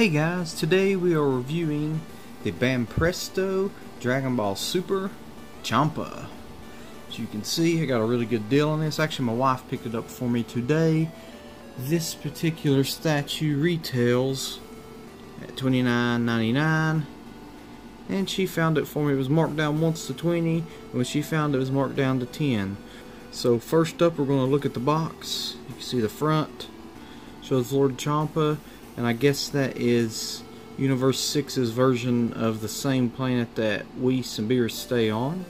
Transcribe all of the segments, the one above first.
Hey guys, today we are reviewing the Banpresto Dragon Ball Super Champa. As you can see, I got a really good deal on this. Actually, my wife picked it up for me today. This particular statue retails at $29.99 and she found it for me. It was marked down once to 20 and when she found it, it was marked down to 10 so first up we're going to look at the box. You can see the front shows Lord Champa and I guess that is Universe 6's version of the same planet that and Beerus stay on.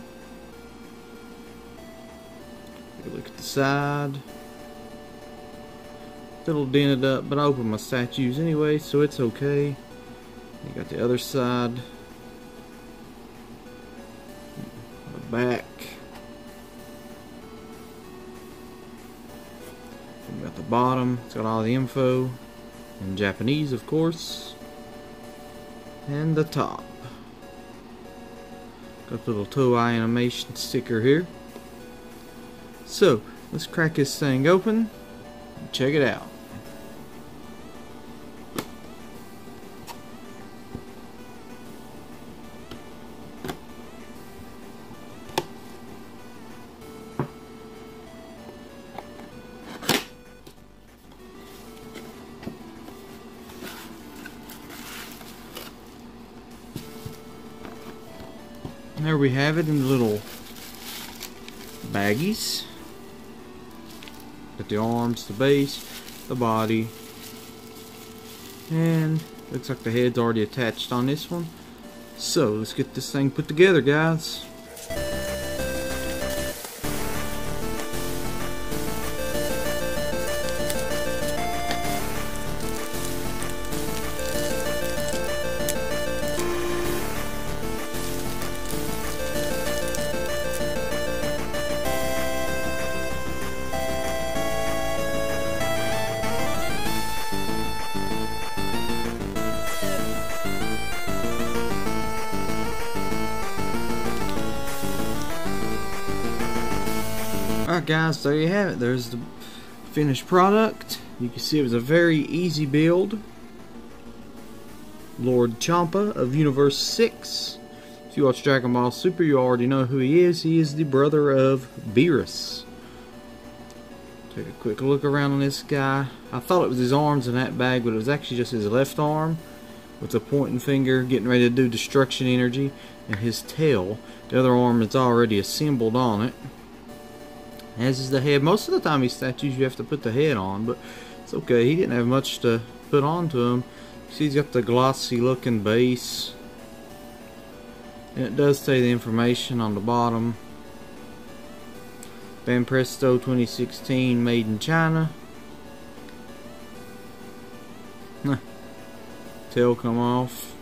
Take a look at the side. Little dented up, but I open my statues anyway, so it's okay. You got the other side. The back. We got the bottom. It's got all the info in Japanese, of course. And the top. Got the little Toei animation sticker here. So, let's crack this thing open check it out. There we have it in little baggies. Got the arms, the base, the body, and looks like the head's already attached on this one. So let's get this thing put together, guys. Alright guys, there you have it. There's the finished product. You can see it was a very easy build. Lord Champa of Universe 6. If you watch Dragon Ball Super, you already know who he is. He is the brother of Beerus. Take a quick look around on this guy. I thought it was his arms in that bag, but it was actually just his left arm with the pointing finger getting ready to do destruction energy and his tail. The other arm is already assembled on it as is the head. Most of the time these statues you have to put the head on, but it's okay. He didn't have much to put onto him. See he's got the glossy looking base. And it does say the information on the bottom. Banpresto 2016 made in China. Tail come off.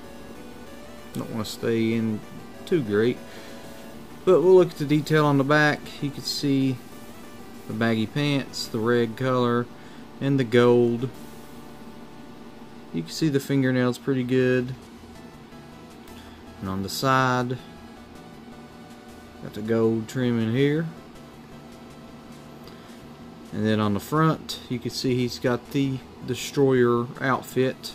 Don't want to stay in too great. But we'll look at the detail on the back. You can see the baggy pants, the red color, and the gold. You can see the fingernails pretty good. And on the side, got the gold trimming here. And then on the front, you can see he's got the Destroyer outfit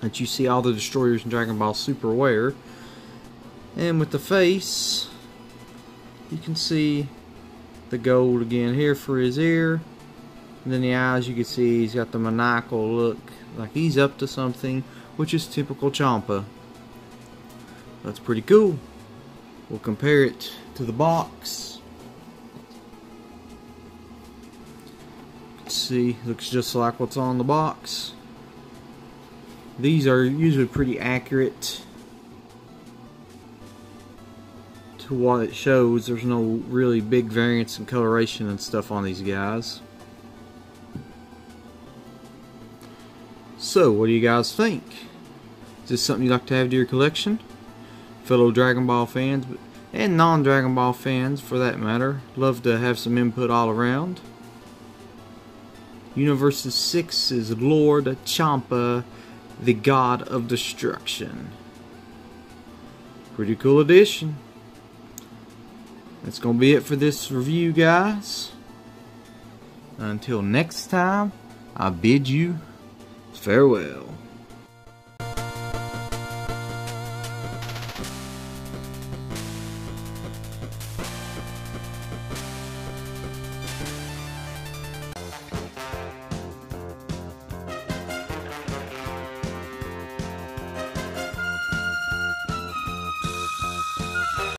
that you see all the Destroyers in Dragon Ball Super wear. And with the face, you can see the gold again here for his ear. And then the eyes, you can see he's got the maniacal look, like he's up to something, which is typical Champa. That's pretty cool. We'll compare it to the box. see, looks just like what's on the box. These are usually pretty accurate what it shows. There's no really big variance in coloration and stuff on these guys. So, what do you guys think? Is this something you'd like to have to your collection? Fellow Dragon Ball fans, and non-Dragon Ball fans for that matter, love to have some input all around. Universe 6 is Lord Champa, the God of Destruction. Pretty cool addition. That's going to be it for this review, guys. Until next time, I bid you farewell.